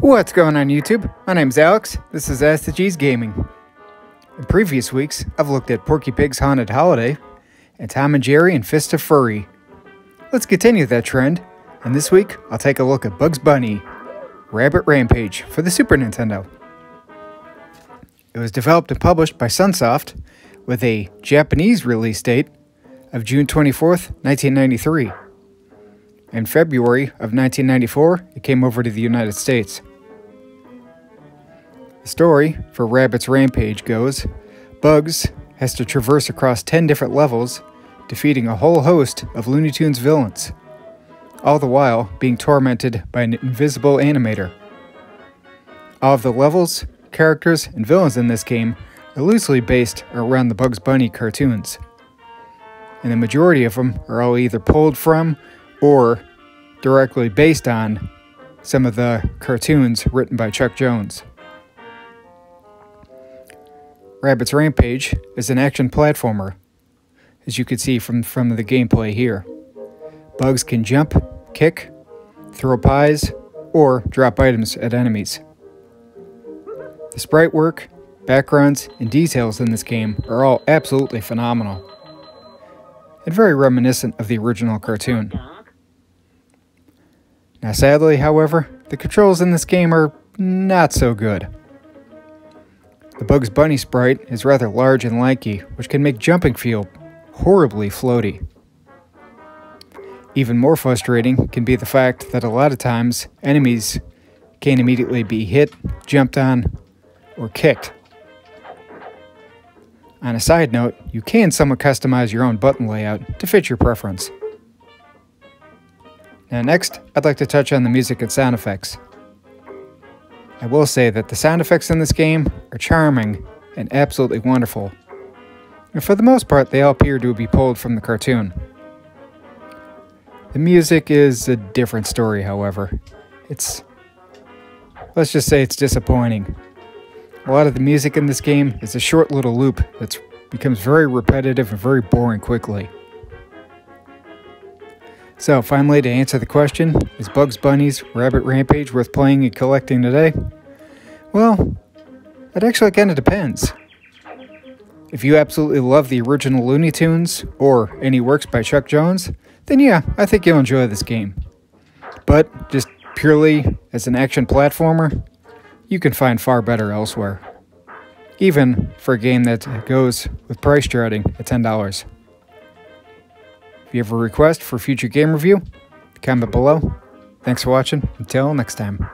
What's going on YouTube? My name's Alex, this is Ask the Cheese Gaming. In previous weeks, I've looked at Porky Pig's Haunted Holiday and Tom and Jerry and Fist of Furry. Let's continue that trend, and this week I'll take a look at Bugs Bunny, Rabbit Rampage for the Super Nintendo. It was developed and published by Sunsoft with a Japanese release date of June 24th, 1993. In February of 1994, it came over to the United States. The story for Rabbit's Rampage goes Bugs has to traverse across 10 different levels, defeating a whole host of Looney Tunes villains, all the while being tormented by an invisible animator. All of the levels, characters, and villains in this game are loosely based around the Bugs Bunny cartoons, and the majority of them are all either pulled from or directly based on some of the cartoons written by Chuck Jones. Rabbit's Rampage is an action platformer, as you can see from, from the gameplay here. Bugs can jump, kick, throw pies, or drop items at enemies. The sprite work, backgrounds, and details in this game are all absolutely phenomenal, and very reminiscent of the original cartoon. Now sadly, however, the controls in this game are not so good. The Bugs Bunny sprite is rather large and lanky, which can make jumping feel horribly floaty. Even more frustrating can be the fact that a lot of times enemies can't immediately be hit, jumped on, or kicked. On a side note, you can somewhat customize your own button layout to fit your preference. Now next, I'd like to touch on the music and sound effects. I will say that the sound effects in this game are charming and absolutely wonderful. And for the most part, they all appear to be pulled from the cartoon. The music is a different story, however. It's... let's just say it's disappointing. A lot of the music in this game is a short little loop that becomes very repetitive and very boring quickly. So, finally, to answer the question is Bugs Bunny's Rabbit Rampage worth playing and collecting today? Well, it actually kind of depends. If you absolutely love the original Looney Tunes or any works by Chuck Jones, then yeah, I think you'll enjoy this game. But just purely as an action platformer, you can find far better elsewhere. Even for a game that goes with price starting at $10. If you have a request for future game review, comment below. Thanks for watching. Until next time.